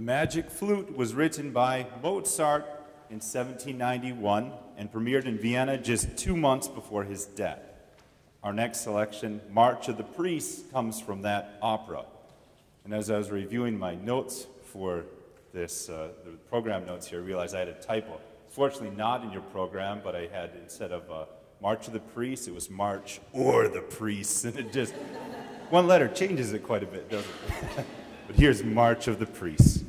The Magic Flute was written by Mozart in 1791 and premiered in Vienna just two months before his death. Our next selection, March of the Priests, comes from that opera. And as I was reviewing my notes for this, uh, the program notes here, I realized I had a typo. Fortunately, not in your program, but I had, instead of uh, March of the Priests, it was March or the Priests. And it just, one letter changes it quite a bit, doesn't it? but here's March of the Priests.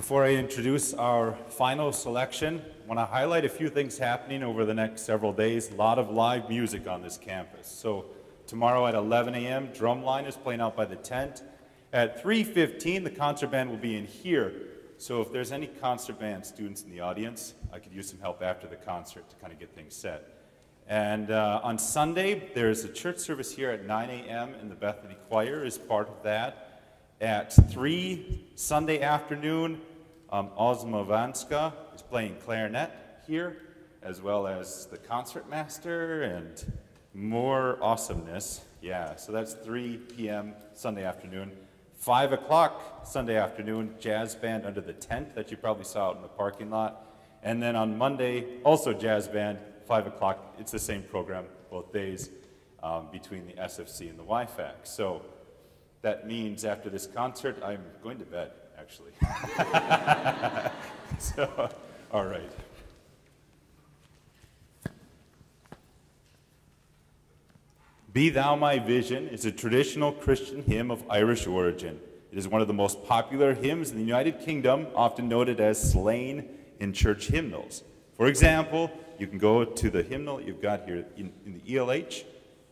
Before I introduce our final selection, I want to highlight a few things happening over the next several days. A lot of live music on this campus. So tomorrow at 11 a.m., Drumline is playing out by the tent. At 3.15, the concert band will be in here. So if there's any concert band students in the audience, I could use some help after the concert to kind of get things set. And uh, on Sunday, there's a church service here at 9 a.m. and the Bethany Choir is part of that. At 3 Sunday afternoon, um, Osmo Vanska is playing clarinet here, as well as the concertmaster and more awesomeness. Yeah, so that's 3 p.m. Sunday afternoon. 5 o'clock Sunday afternoon, jazz band under the tent that you probably saw out in the parking lot. And then on Monday, also jazz band, 5 o'clock. It's the same program both days um, between the SFC and the YFAC. So that means after this concert, I'm going to bed, actually. so, all right. Be Thou My Vision is a traditional Christian hymn of Irish origin. It is one of the most popular hymns in the United Kingdom, often noted as Slane in church hymnals. For example, you can go to the hymnal you've got here in, in the ELH,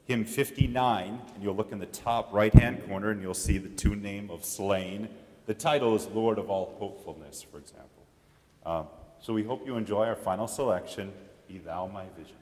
hymn 59, and you'll look in the top right hand corner and you'll see the tune name of Slane. The title is Lord of All Hopefulness, for example. Um, so we hope you enjoy our final selection, Be Thou My Vision.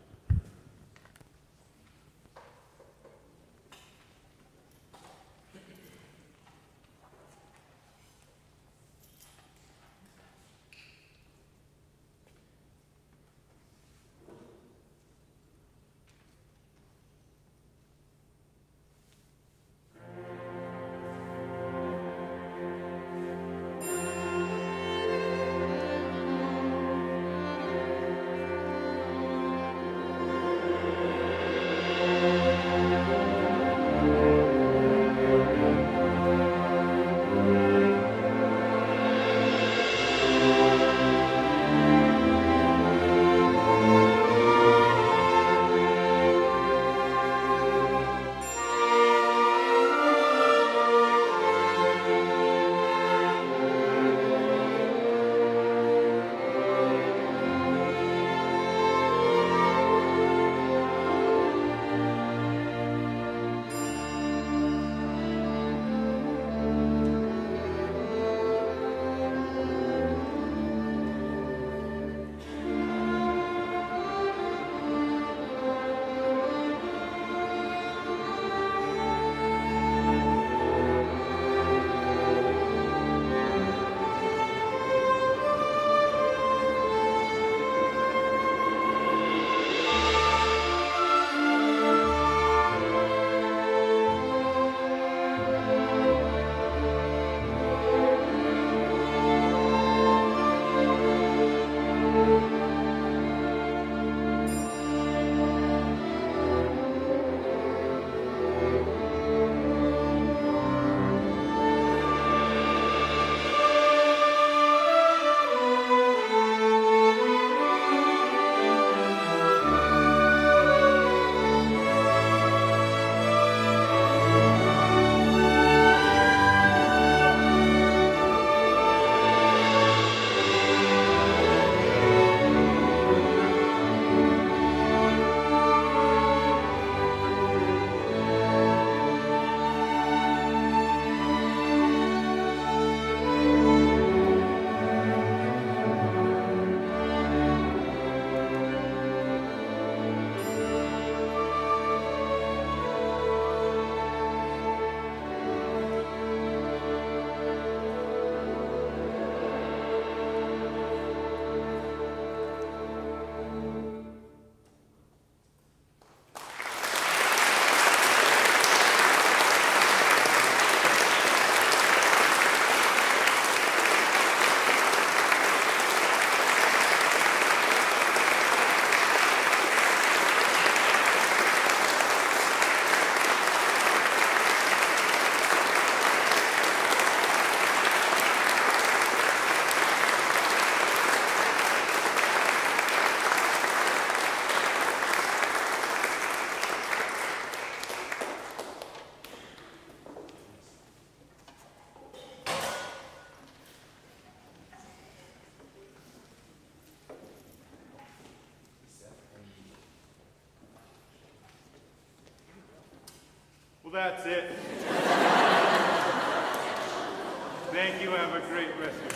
That's it. Thank you. Have a great rest.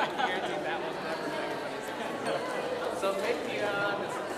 guarantee that will never make anybody's So maybe uh,